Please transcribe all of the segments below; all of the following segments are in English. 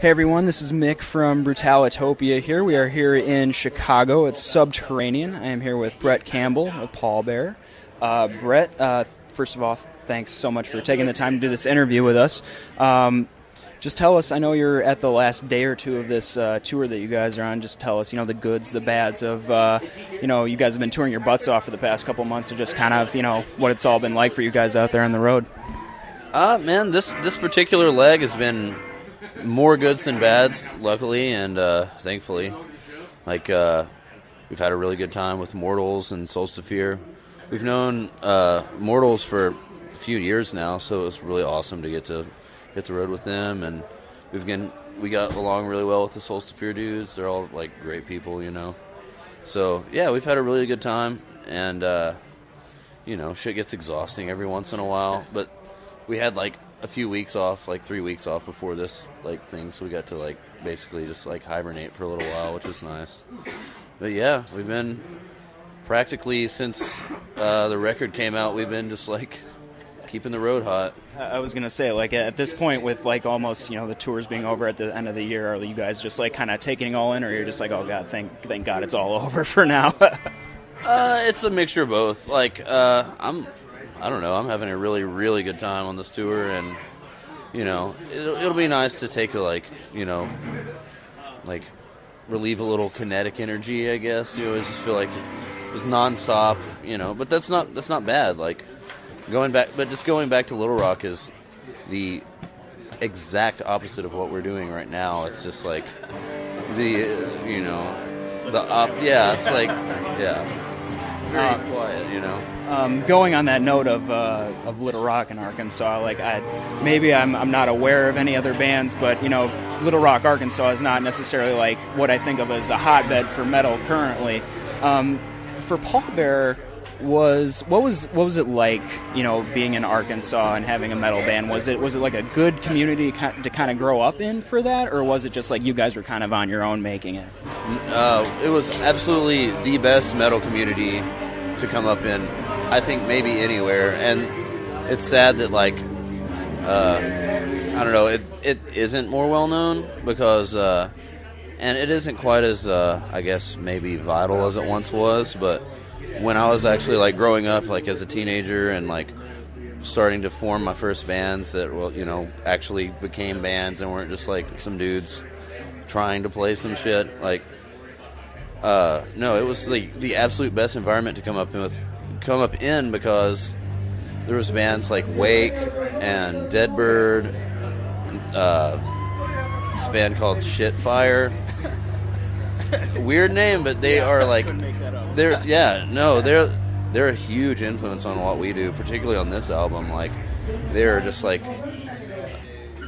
Hey everyone, this is Mick from Brutalitopia here. We are here in Chicago at Subterranean. I am here with Brett Campbell of Pallbearer. Uh, Brett, uh, first of all, thanks so much for taking the time to do this interview with us. Um, just tell us, I know you're at the last day or two of this uh, tour that you guys are on. Just tell us, you know, the goods, the bads of, uh, you know, you guys have been touring your butts off for the past couple months, so just kind of, you know, what it's all been like for you guys out there on the road. Uh, man, this this particular leg has been more goods than bads, luckily and uh, thankfully. Like uh, we've had a really good time with Mortals and Souls to Fear. We've known uh, Mortals for a few years now, so it was really awesome to get to hit the road with them. And we've been we got along really well with the Souls to Fear dudes. They're all like great people, you know. So yeah, we've had a really good time, and uh, you know, shit gets exhausting every once in a while, but we had like a few weeks off, like three weeks off before this like thing, so we got to like basically just like hibernate for a little while, which was nice. But yeah, we've been practically since uh, the record came out, we've been just like keeping the road hot. I was gonna say, like at this point, with like almost you know the tours being over at the end of the year, are you guys just like kind of taking it all in, or you're just like, oh god, thank thank God it's all over for now? uh, it's a mixture of both. Like uh, I'm I don't know. I'm having a really, really good time on this tour, and you know, it'll, it'll be nice to take a like, you know, like relieve a little kinetic energy. I guess you always just feel like it's nonstop, you know. But that's not that's not bad. Like going back, but just going back to Little Rock is the exact opposite of what we're doing right now. It's just like the you know the up. Yeah, it's like yeah very uh, quiet, you know. Um, going on that note of uh, of Little Rock in Arkansas, like I maybe I'm I'm not aware of any other bands, but you know, Little Rock, Arkansas is not necessarily like what I think of as a hotbed for metal currently. Um, for Pallbearer, was what was what was it like you know being in Arkansas and having a metal band? Was it was it like a good community to kind of grow up in for that or was it just like you guys were kind of on your own making it? Uh, it was absolutely the best metal community to come up in I think maybe anywhere and it's sad that like uh, I don't know it it isn't more well known because uh, and it isn't quite as uh, I guess maybe vital as it once was but when I was actually like growing up, like as a teenager, and like starting to form my first bands that well, you know, actually became bands and weren't just like some dudes trying to play some shit. Like, uh, no, it was like the absolute best environment to come up with, come up in because there was bands like Rwake and Deadbird, uh, this band called Shitfire. Weird name, but they are like they're yeah no they're they're a huge influence on what we do, particularly on this album. Like they're just like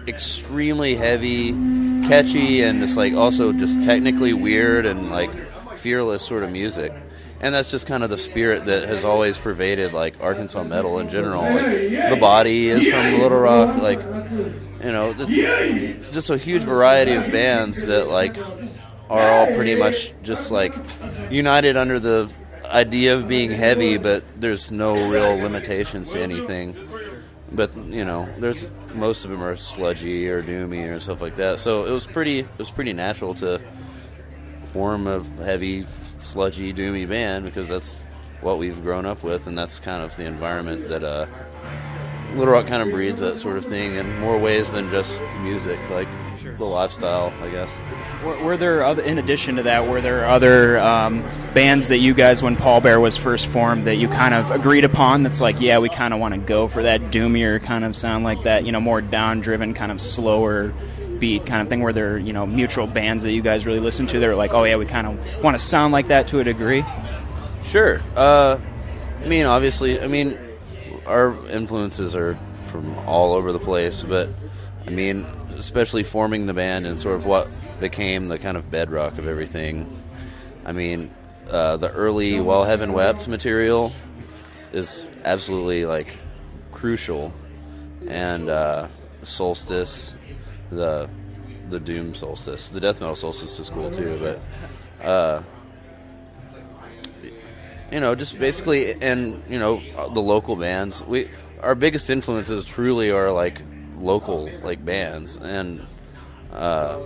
extremely heavy, catchy, and just like also just technically weird and like fearless sort of music. And that's just kind of the spirit that has always pervaded like Arkansas metal in general. Like the body is from Little Rock, like you know, just a huge variety of bands that like are all pretty much just like united under the idea of being heavy, but there's no real limitations to anything. But you know, there's most of them are sludgy or doomy or stuff like that. So it was pretty, it was pretty natural to form of heavy, sludgy, doomy band because that's what we've grown up with, and that's kind of the environment that uh, Little Rock kind of breeds that sort of thing in more ways than just music. Like the lifestyle, I guess. Were, were, there other, in addition to that, were there other um, bands that you guys, when Pallbearer was first formed, that you kind of agreed upon? That's like, yeah, we kind of want to go for that doomier kind of sound, like that, you know, more down-driven, kind of slower beat kind of thing. where they're you know, mutual bands that you guys really listen to? they're like, oh yeah, we kind of want to sound like that to a degree. Sure. Uh, I mean, obviously, I mean, our influences are from all over the place, but I mean, especially forming the band and sort of what became the kind of bedrock of everything. I mean, uh, the early While Heaven Wept material is absolutely like crucial, and uh, Solstice, the the Doom Solstice, the Death Metal Solstice is cool too, but. Uh, you know, just basically, and you know, the local bands. We our biggest influences truly are like local like bands and Uh,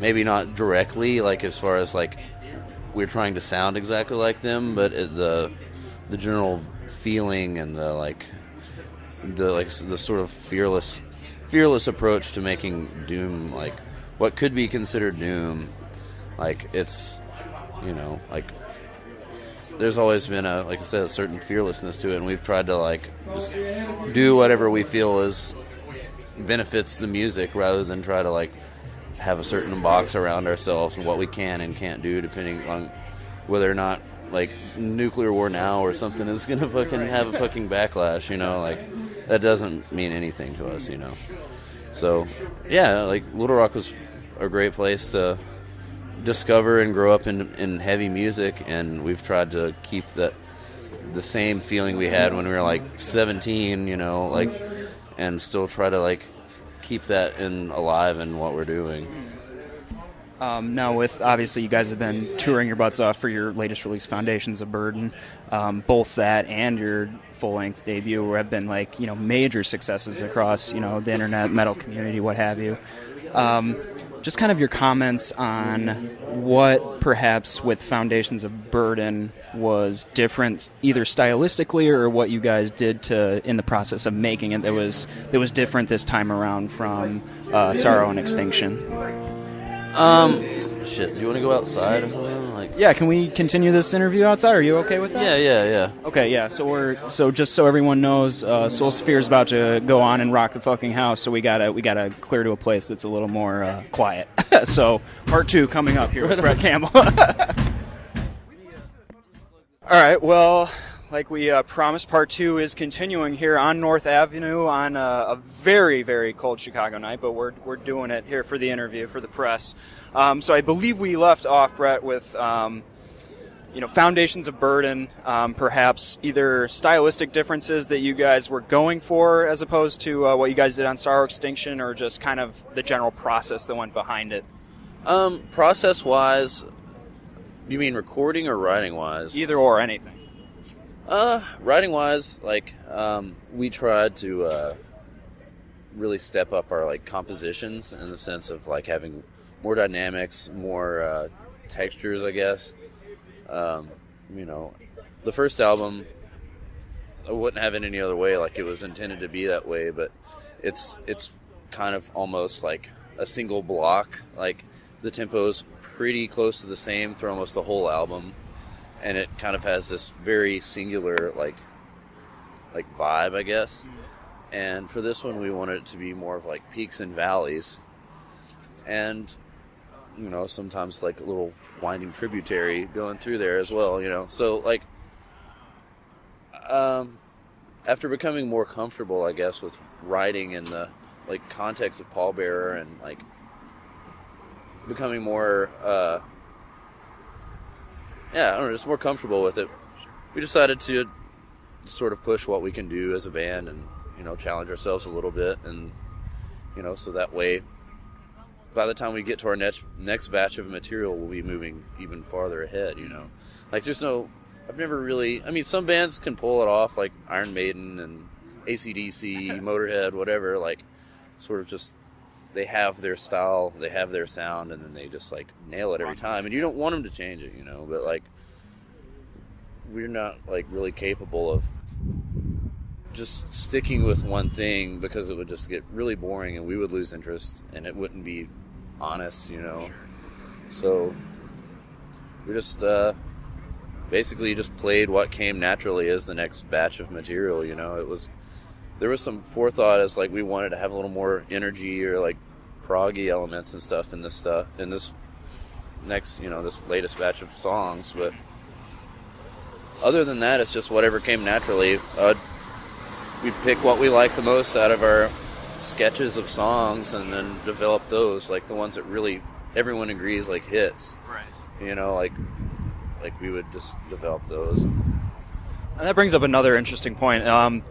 maybe not directly, like as far as like we're trying to sound exactly like them, but it, the the general feeling and the like the like the sort of fearless fearless approach to making doom like what could be considered doom like it's you know like there's always been a like I said a certain fearlessness to it and we've tried to like just do whatever we feel is benefits the music rather than try to like have a certain box around ourselves and what we can and can't do depending on whether or not like nuclear war now or something is gonna fucking have a fucking backlash, you know, like that doesn't mean anything to us, you know. So yeah, like Little Rock was a great place to discover and grow up in in heavy music and we've tried to keep that the same feeling we had when we were like 17, you know, like and still try to like keep that in alive in what we're doing. Um, now, with obviously you guys have been touring your butts off for your latest release, Foundations of Burden. Um, both that and your full-length debut have been like you know major successes across you know the internet metal community, what have you. Um, just kind of your comments on what perhaps with Foundations of Burden was different, either stylistically or what you guys did to in the process of making it that was that was different this time around from uh, Sorrow and Extinction. Um, shit. Do you want to go outside or something? Like, Yeah, can we continue this interview outside? Are you okay with that? yeah, yeah, yeah. Okay, yeah. So we're so just so everyone knows, uh, Soul Sphere is about to go on and rock the fucking house. So we gotta we gotta clear to a place that's a little more uh, quiet. so part two coming up here with Brett Campbell. All right. Well, like we uh, promised, part two is continuing here on North Avenue on a, a very very cold Chicago night, but we're we're doing it here for the interview for the press. Um, so I believe we left off Brett with. Um, you know, foundations of burden, um, perhaps either stylistic differences that you guys were going for as opposed to uh, what you guys did on Sorrow Extinction, or just kind of the general process that went behind it. Um, process wise, you mean recording or writing wise? Either or anything. Uh, writing wise, like um, we tried to uh, really step up our like compositions in the sense of like having more dynamics, more uh, textures, I guess. Um, you know, the first album, I wouldn't have it any other way. Like it was intended to be that way, but it's it's kind of almost like a single block. Like the tempo's pretty close to the same through almost the whole album, and it kind of has this very singular like like vibe, I guess. And for this one, we wanted it to be more of like peaks and valleys, and you know sometimes like a little winding tributary going through there as well. You know, so like um, after becoming more comfortable, I guess, with writing in the like context of pallbearer and like becoming more uh, yeah, I don't know, just more comfortable with it. We decided to sort of push what we can do as a band and you know challenge ourselves a little bit and you know so that way by the time we get to our next next batch of material we'll be moving even farther ahead you know like there's no i've never really i mean some bands can pull it off like iron maiden and acdc motorhead whatever like sort of just they have their style they have their sound and then they just like nail it every time and you don't want them to change it you know but like we're not like really capable of just sticking with one thing because it would just get really boring and we would lose interest and it wouldn't be honest, you know. So we just uh, basically just played what came naturally as the next batch of material, you know. It was there was some forethought as like we wanted to have a little more energy or like proggy elements and stuff in this stuff in this next, you know, this latest batch of songs, but other than that, it's just whatever came naturally. Uh, we pick what we like the most out of our sketches of songs and then develop those, like the ones that really everyone agrees like hits. Right. You know, like like we would just develop those. And that brings up another interesting point. Um,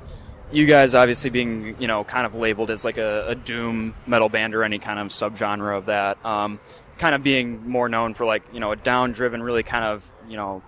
you guys obviously being, you know, kind of labeled as like a, a doom metal band or any kind of subgenre of that. Um, kind of being more known for like, you know, a down-driven, really kind of, you know,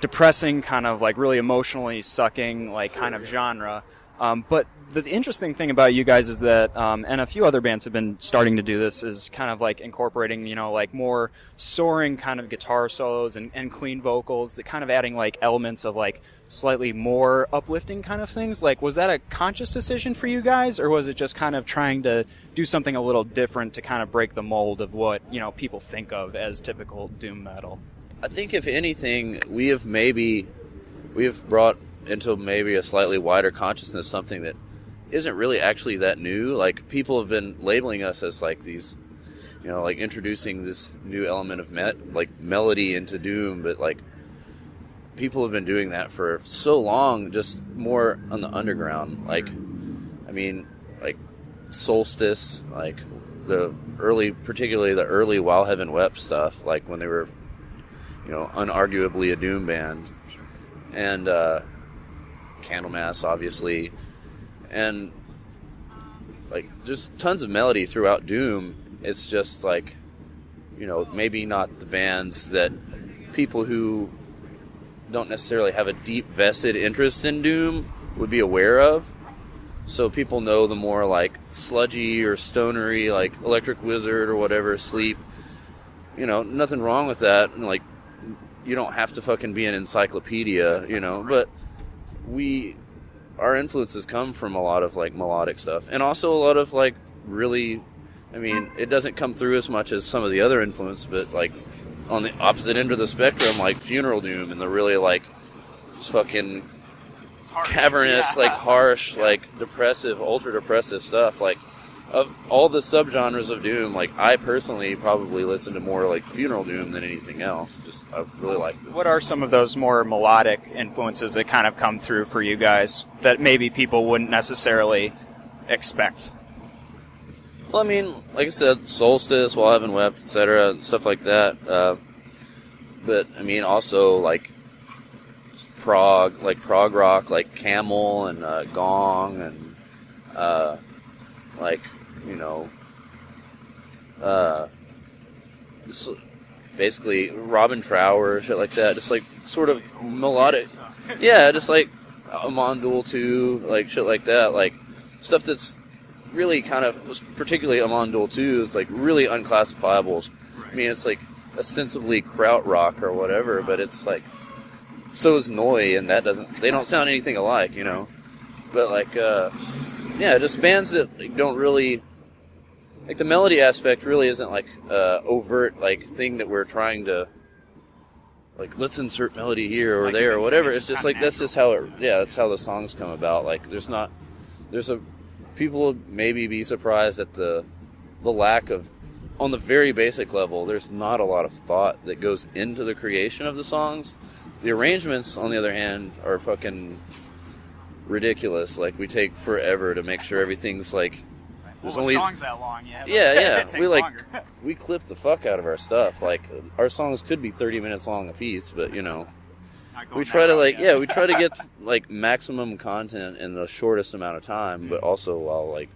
depressing, kind of like really emotionally sucking, like kind of genre. Um, but the interesting thing about you guys is that, um, and a few other bands have been starting to do this, is kind of like incorporating, you know, like more soaring kind of guitar solos and, and clean vocals, that kind of adding like elements of like slightly more uplifting kind of things. Like, was that a conscious decision for you guys, or was it just kind of trying to do something a little different to kind of break the mold of what, you know, people think of as typical doom metal? I think if anything, we have maybe we have brought into maybe a slightly wider consciousness something that isn't really actually that new. Like people have been labeling us as like these, you know, like introducing this new element of met like melody into doom, but like people have been doing that for so long, just more on the underground. Like, I mean, like Solstice, like the early, particularly the early While Heaven Wept stuff, like when they were, you know, unarguably a doom band, and uh, Candlemass, obviously, and like just tons of melody throughout Doom. It's just like, you know, maybe not the bands that people who don't necessarily have a deep vested interest in Doom would be aware of. So people know the more like sludgy or stonery, like Electric Wizard or whatever, Sleep. You know, nothing wrong with that. Like, you don't have to fucking be an encyclopedia, you know. But we our influences come from a lot of like melodic stuff and also a lot of like really i mean it doesn't come through as much as some of the other influence but like on the opposite end of the spectrum like funeral doom and the really like just fucking cavernous yeah. like harsh like depressive ultra depressive stuff like of all the subgenres of doom, like I personally probably listen to more like funeral doom than anything else. Just I really like. It. What are some of those more melodic influences that kind of come through for you guys that maybe people wouldn't necessarily expect? Well, I mean, like I said, Solstice, While Heaven Wept, etc., stuff like that. Uh, but I mean, also like prog, like prog rock, like Camel and uh, Gong, and uh, like you know, uh, basically Robin Trower, shit like that. Just like sort of melodic. Yeah, just like Amon Düül 2, like shit like that. Like stuff that's really kind of, particularly Amon Düül 2, is like really unclassifiable. I mean, it's like ostensibly krautrock or whatever, but it's like so is Neu, and that doesn't. They don't sound anything alike, you know. But like, uh, yeah, just bands that don't really like the melody aspect really isn't like uh, overt like thing that we're trying to like let's insert melody here or like there or whatever. It's just like that's just how it yeah that's how the songs come about. Like there's not there's a people maybe be surprised at the the lack of on the very basic level. There's not a lot of thought that goes into the creation of the songs. The arrangements, on the other hand, are fucking ridiculous. Like we take forever to make sure everything's like there's well, only songs that long, yeah. Yeah, yeah. we like we clip the fuck out of our stuff. Like our songs could be 30 minutes long a piece, but you know, we try to like yeah, we try to get like maximum content in the shortest amount of time, mm-hmm. but also while like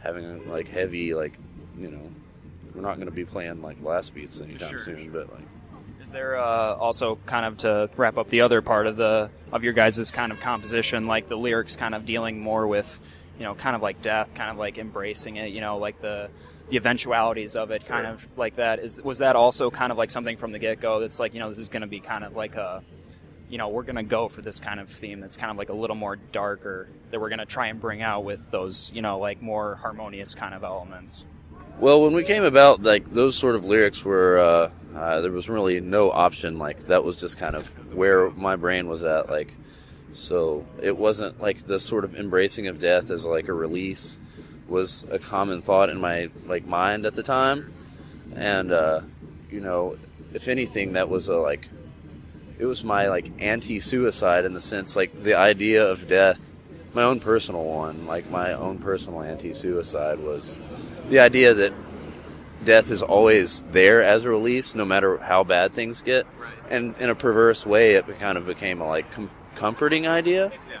having like heavy like you know, we're not going to be playing like blast beats anytime sure, soon, sure. but like. Is there uh, also kind of to wrap up the other part of the of your guys' kind of composition, like the lyrics kind of dealing more with you know, kind of like death, kind of like embracing it, you know, like the the eventualities of it, kind of like that. Is was that also kind of like something from the get go that's like, you know, this is going to be kind of like a, you know, we're going to go for this kind of theme that's kind of like a little more darker that we're going to try and bring out with those, you know, like more harmonious kind of elements. Well, when we came about, like those sort of lyrics were, uh, uh, there was really no option. Like that was just kind of where my brain was at. Like so it wasn't like the sort of embracing of death as like a release was a common thought in my like mind at the time, and uh, you know, if anything, that was a like it was my like anti-suicide in the sense like the idea of death my own personal one like my own personal anti-suicide was the idea that death is always there as a release no matter how bad things get. And in a perverse way it kind of became a like com- comforting idea. Yeah.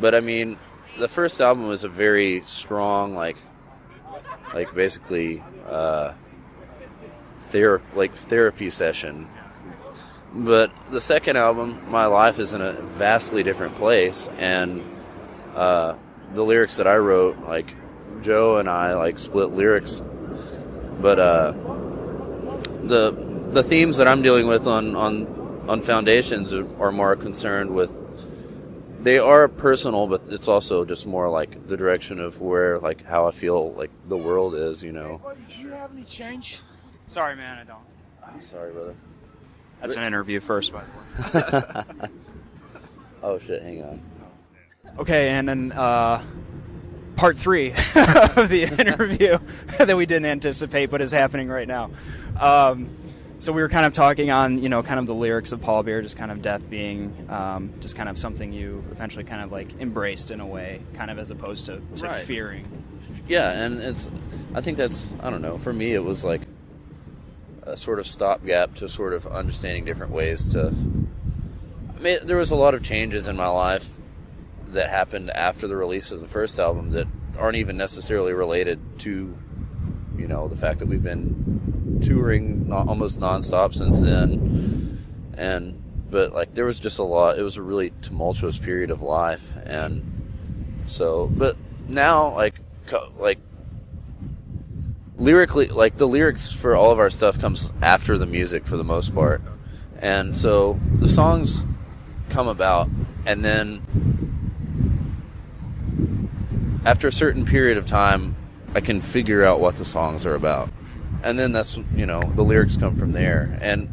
But I mean, the first album was a very strong, like, like basically, uh, ther- like therapy session. But the second album, my life is in a vastly different place, and uh, the lyrics that I wrote, like Joe and I like split lyrics, but uh, the the themes that I'm dealing with on on on foundations are more concerned with. They are personal, but it's also just more like the direction of where, like, how I feel like the world is. You know. Do you have any change? Sorry, man, I don't. I'm sorry, brother. That's an interview first, by the way. Oh shit! Hang on. Okay, and then uh, part three of the interview that we didn't anticipate, but is happening right now. Um, so we were kind of talking on, you know, kind of the lyrics of Pallbearer, just kind of death being um, just kind of something you eventually kind of like embraced in a way, kind of as opposed to, to Right. fearing. Yeah, and it's. I think that's. I don't know. For me, it was like a sort of stopgap to sort of understanding different ways to. I mean, there was a lot of changes in my life that happened after the release of the first album that aren't even necessarily related to, you know, the fact that we've been touring almost nonstop since then, and but like there was just a lot. It was a really tumultuous period of life, and so but now like like lyrically like the lyrics for all of our stuff comes after the music for the most part and so the songs come about and then after a certain period of time i can figure out what the songs are about and then that's you know the lyrics come from there and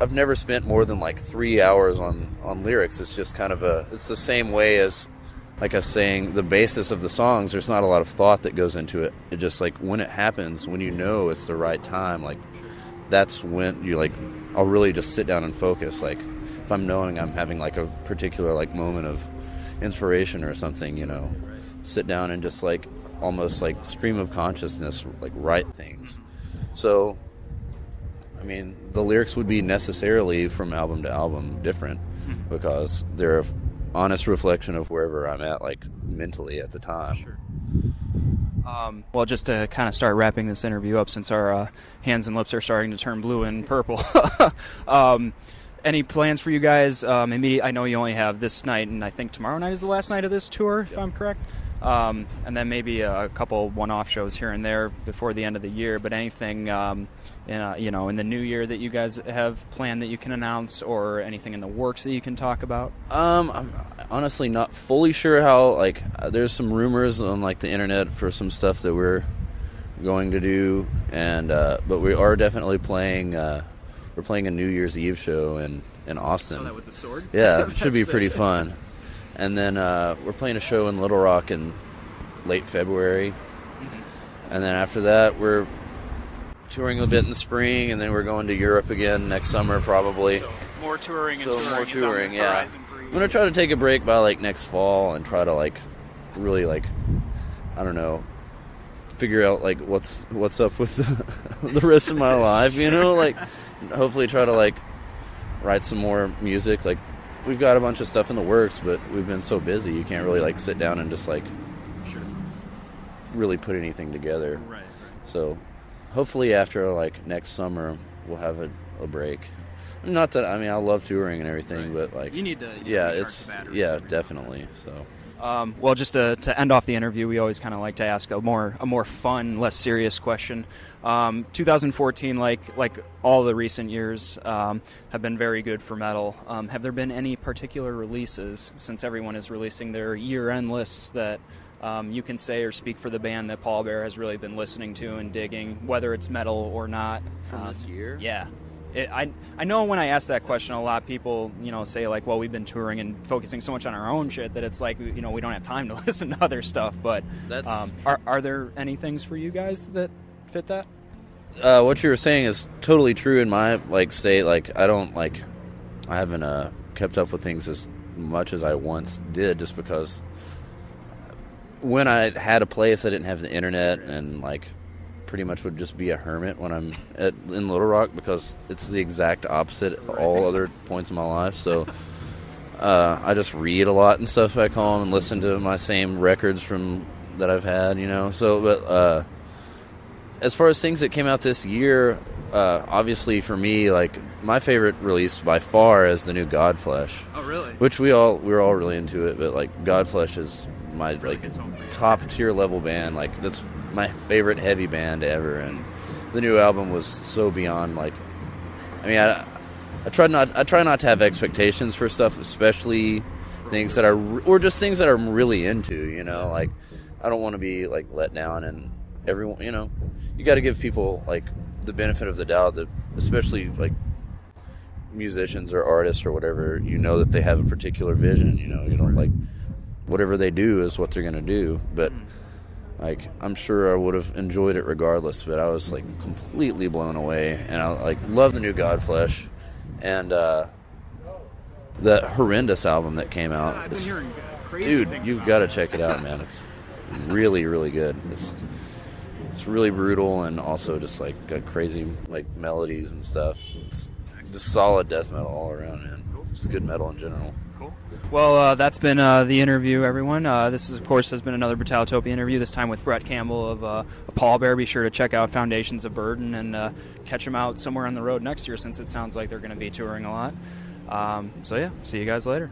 i've never spent more than like three hours on on lyrics it's just kind of a it's the same way as like I was saying, the basis of the songs, there's not a lot of thought that goes into it. It just like when it happens, when you know it's the right time, like that's when you like, I'll really just sit down and focus. Like if I'm knowing I'm having like a particular like moment of inspiration or something, you know, sit down and just like almost like stream of consciousness, like write things. So, I mean, the lyrics would be necessarily from album to album different because they're a honest reflection of wherever I'm at, like mentally at the time. Um, well, just to kind of start wrapping this interview up, since our uh, hands and lips are starting to turn blue and purple. um, any plans for you guys? Um, immediate. I know you only have this night, and I think tomorrow night is the last night of this tour, if I'm correct. Um, and then maybe a, couple one-off shows here and there before the end of the year. But anything, um, in, uh, you know, in the new year that you guys have planned that you can announce, or anything in the works that you can talk about? Um, I'm honestly not fully sure how. Like, uh, there's some rumors on like the internet for some stuff that we're going to do, and uh, but we are definitely playing. Uh, we're playing a New Year's Eve show in in Austin. with the sword. Yeah, it should be pretty fun. And then uh, we're playing a show in Little Rock in late February. And then after that, we're touring a bit in the spring, and then we're going to Europe again next summer, probably. So more touring So more touring, yeah. I'm gonna try to take a break by like next fall and try to like really like I don't know figure out like what's what's up with the, the rest of my life, you know, like hopefully try to like write some more music. Like we've got a bunch of stuff in the works, but we've been so busy you can't really like sit down and just like really put anything together. Right. So hopefully after like next summer we'll have a, a break. Not that I mean I love touring and everything, but like You need to, you yeah, it's yeah, every now and definitely. So Um, well, just to, to end off the interview, we always kind of like to ask a more a more fun, less serious question. Um, 2014, like like all the recent years, um, have been very good for metal. Um, have there been any particular releases since everyone is releasing their year-end lists that um, you can say or speak for the band that Pallbearer has really been listening to and digging, whether it's metal or not? From Um, this year? Yeah. It, I I know when I ask that question, a lot of people you know say like, well, we've been touring and focusing so much on our own shit that it's like you know we don't have time to listen to other stuff. But That's- um, are are there any things for you guys that fit that? uh, what you were saying is totally true in my like state. Like I don't like I haven't uh, kept up with things as much as I once did, just because when I had a place, I didn't have the internet and like pretty much would just be a hermit when I'm at in Little Rock because it's the exact opposite at all other points in my life. So uh, I just read a lot and stuff back home and listen to my same records from that I've had, you know. So, but uh, as far as things that came out this year, uh, obviously for me, like my favorite release by far is the new Godflesh. Oh, really? Which we all we were all really into it, but like Godflesh is my like top tier level band. Like that's my favorite heavy band ever, and the new album was so beyond like. I mean, I, I try not I try not to have expectations for stuff, especially things that are or just things that I'm really into. You know, like I don't want to be like let down, and everyone, you know, you got to give people like the benefit of the doubt that, especially like musicians or artists or whatever, you know that they have a particular vision. You know, you don't like whatever they do is what they're gonna do, but. Like I'm sure I would have enjoyed it regardless, but I was like completely blown away, and I like love the new Godflesh, and uh, the horrendous album that came out. I've been crazy dude, you've got to check it out, man. It's really, really good. It's it's really brutal and also just like got crazy like melodies and stuff. It's just solid death metal all around, man. It's just good metal in general. Well, uh, that's been uh, the interview, everyone. Uh, this, is, of course, has been another Brutalitopia interview. This time with Brett Campbell of, uh, Pallbearer. Be sure to check out Foundations of Burden and uh, catch them out somewhere on the road next year, since it sounds like they're going to be touring a lot. Um, so yeah, see you guys later.